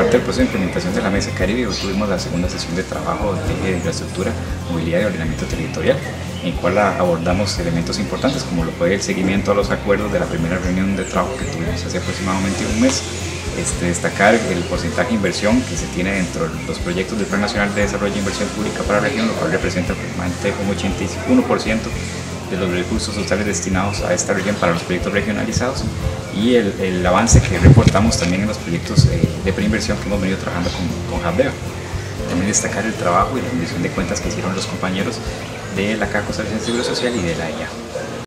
parte del proceso de implementación de la Mesa Caribe, hoy tuvimos la segunda sesión de trabajo de infraestructura, movilidad y ordenamiento territorial, en cual abordamos elementos importantes como lo fue el seguimiento a los acuerdos de la primera reunión de trabajo que tuvimos hace aproximadamente un mes, este, destacar el porcentaje de inversión que se tiene dentro de los proyectos del Plan Nacional de Desarrollo e Inversión Pública para la región, lo cual representa aproximadamente un 81% de los recursos totales destinados a esta región para los proyectos regionalizados y el, avance que reportamos también en los proyectos eh, de preinversión que hemos venido trabajando con, con También destacar el trabajo y la rendición de cuentas que hicieron los compañeros de la Caja Costarricense de Seguro Social y de la IA.